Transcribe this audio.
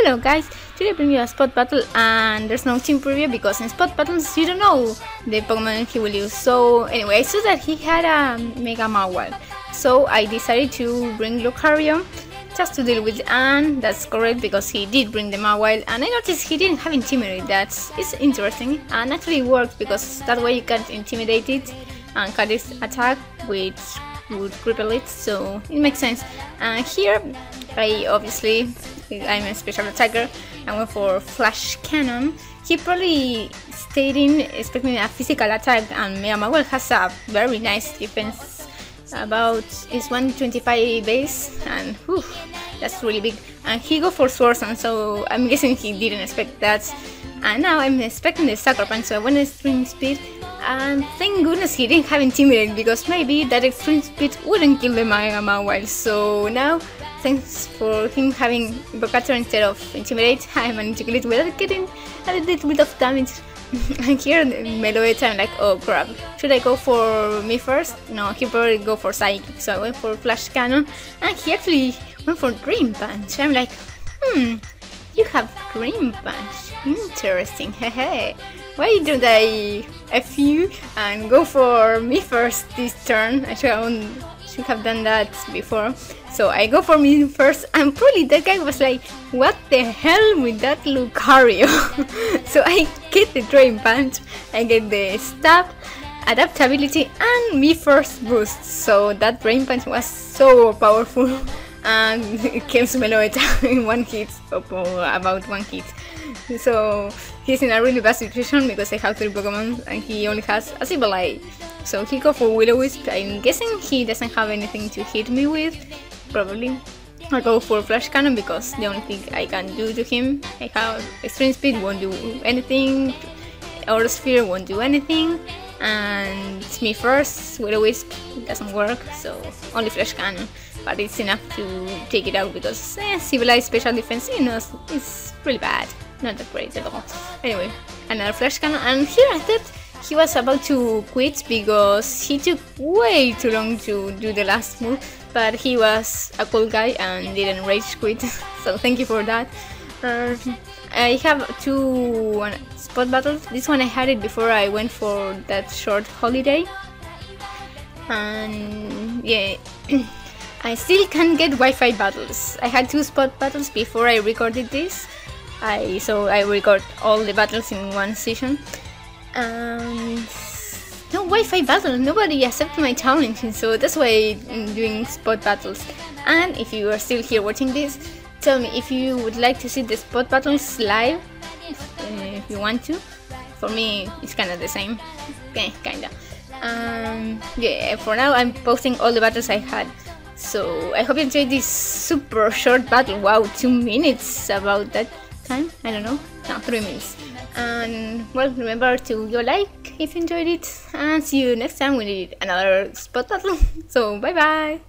Hello guys, today I bring you a spot battle and there's no team preview because in spot battles you don't know the Pokemon he will use. So anyway, I saw that he had a Mega Mawile. So I decided to bring Lucario just to deal with it and that's correct because he did bring the Mawile and I noticed he didn't have Intimidate. That's it's interesting and actually worked because that way you can't intimidate it and cut its attack which would cripple it so it makes sense. And here I obviously I'm a special attacker. I went for Flash Cannon. He probably stayed in expecting a physical attack and Mega Mawile has a very nice defense about is 125 base and whew, that's really big and he go for swords and so I'm guessing he didn't expect that and now I'm expecting the sucker punch so I went extreme speed and thank goodness he didn't have intimidate because maybe that extreme speed wouldn't kill the Mega Mawile so now Thanks for him having Invocator instead of Intimidate, I managed to kill it without getting a little bit of damage. and here Meloetta, I'm like, oh crap, should I go for me first? No, he probably go for Psychic, so I went for Flash Cannon, and he actually went for Drain Punch. I'm like, hmm, you have Drain Punch, interesting, hehe. Why don't I F you and go for me first this turn? I should have done that before. So I go for me first, and probably that guy was like, what the hell with that Lucario? so I get the Drain Punch, I get the Stab, Adaptability, and me first boost. So that Drain Punch was so powerful, and kills Meloetta in one hit, about one hit. So he's in a really bad situation because I have three Pokemon and he only has a Sableye. So he go for Will-O-Wisp. I'm guessing he doesn't have anything to hit me with probably. I'll go for Flash Cannon because the only thing I can do to him, I have Extreme Speed, won't do anything, Aura Sphere won't do anything, and me first, with a Wisp, doesn't work, so only Flash Cannon. But it's enough to take it out because eh, Sableye's Special Defense, you know, is really bad. Not that great at all. Anyway, another Flash Cannon, and here I thought he was about to quit because he took way too long to do the last move but he was a cool guy and didn't rage quit so thank you for that uh, I have two spot battles. This one I had it before I went for that short holiday. And yeah I still can't get Wi-Fi battles. I had two spot battles before I recorded this. I so I record all the battles in one session. And no Wi-Fi battle, nobody accepted my challenge, so that's why I'm doing spot battles. And if you are still here watching this, tell me if you would like to see the spot battles live, if you want to. For me, it's kind of the same, okay, kinda. Um, yeah, for now I'm posting all the battles I had. So I hope you enjoyed this super short battle. Wow, two minutes about that time. I don't know. No, three minutes. And well, remember to go like if you enjoyed it and see you next time we need another spot battle so bye bye